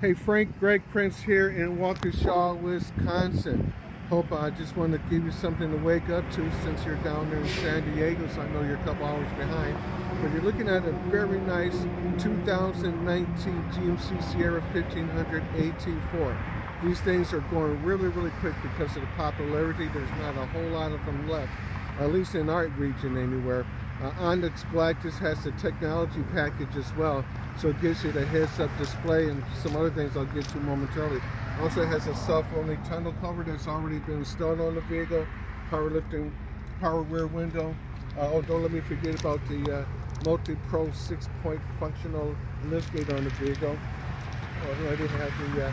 Hey Frank, Greg Prince here in Waukesha, Wisconsin. Hope uh, I just want to give you something to wake up to since you're down there in San Diego, so I know you're a couple hours behind. But you're looking at a very nice 2019 GMC Sierra 1500 AT4. These things are going really, really quick because of the popularity. There's not a whole lot of them left, at least in our region anywhere. Uh, Onyx Black just has the technology package as well, so it gives you the heads-up display and some other things I'll get to momentarily. Also has a self-only tonneau cover that's already been installed on the vehicle, power lifting, power rear window. Uh, oh, don't let me forget about the uh, multi-pro six-point functional liftgate on the vehicle. Already have the uh,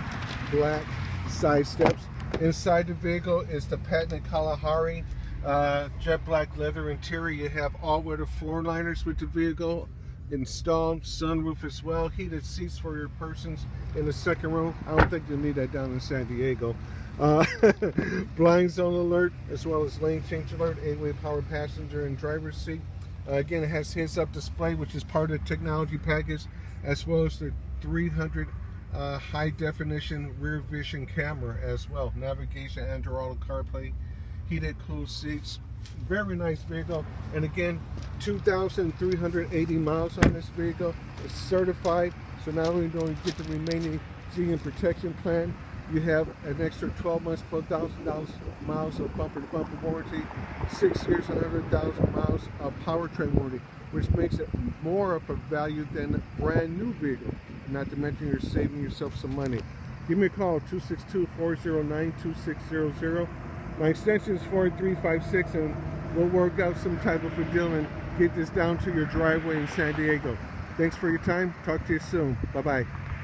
black side steps. Inside the vehicle is the patented Kalahari uh, jet black leather interior. You have all-weather floor liners with the vehicle installed, sunroof as well, heated seats for your persons in the second row. I don't think you'll need that down in San Diego. Uh, blind zone alert as well as lane change alert, eight-way power passenger and driver's seat. Uh, again, it has heads-up display, which is part of the technology package, as well as the 300 uh, high definition rear vision camera as well. Navigation, Android Auto CarPlay, heated cool seats. Very nice vehicle. And again, 2,380 miles on this vehicle. It's certified. So not only do you get the remaining GM protection plan, you have an extra 12 months, $12,000 miles of bumper-to-bumper -bumper warranty, six years, 100,000 miles of powertrain warranty, which makes it more of a value than a brand new vehicle. Not to mention you're saving yourself some money. Give me a call, 262-409-2600. My extension is 4356 and we'll work out some type of a deal and get this down to your driveway in San Diego. Thanks for your time. Talk to you soon. Bye-bye.